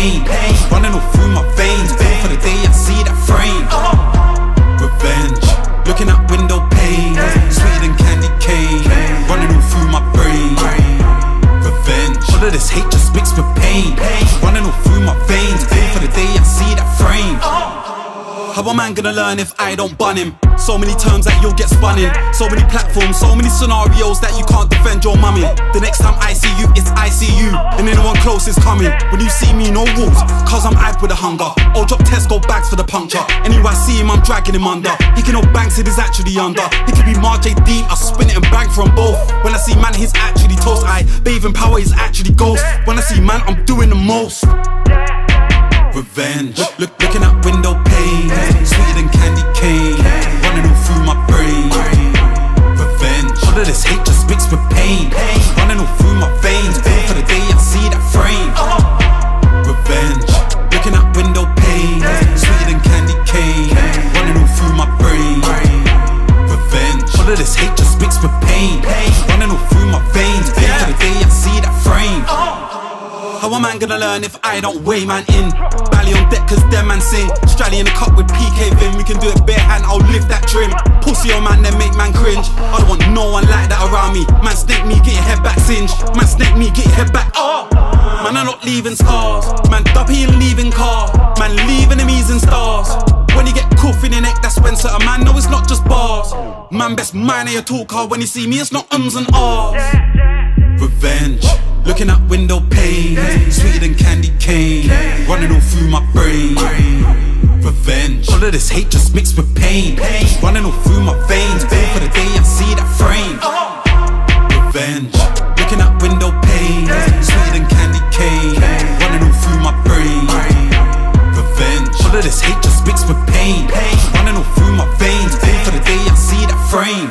pain. pain. Running all through my veins. Wait for the day I see that frame. Revenge. Looking at window panes. Sweeter than candy cane. Running all through my brain. Revenge. All of this hate just mixed with pain. pain. Running all through my veins. Wait for the day I see that frame. How a man gonna learn if I don't bun him? So many terms that you'll get spun in. So many platforms, so many scenarios that you can't defend your mummy. The next time close is coming. When you see me, no rules. Cause I'm agged with a hunger. I'll drop Tesco bags for the puncture. Anywhere I see him, I'm dragging him under. He can know banks, it is actually under. He could be Marjay Deep, I spin it and bang from both. When I see man, he's actually toast. I bathe in power, he's actually ghost. When I see man, I'm doing the most revenge. Look, look, looking at window panes, sweeter than candy cane, running all through my brain. Revenge. All of this hate just mixed with pain, running all through my veins. For the day I see that of this hate just mixed with pain, running all through my veins. Wait for day I see that frame. Uh-huh. How a man gonna learn if I don't weigh man in? Bally on deck cause them man sing Strally in the cup with PK Vin We can do it bare hand, I'll lift that trim. Pussy on man, then make man cringe. I don't want no one like that around me. Man snake me, get your head back singed. Man snake me, get your head back. Oh. Man I'm not leaving scars. Man duppy that's when certain man know it's not just bars. Man, best mind of your talk car when you see me, it's not ums and ahs. Revenge. Looking at window panes, sweeter than candy cane, running all through my brain. Revenge. All of this hate just mixed with pain, running all through my veins. Wait for the day I see that frame. Revenge. Looking at window panes, sweeter than candy cane, running all through my brain. Revenge. All of this hate just mixed with pain, frame.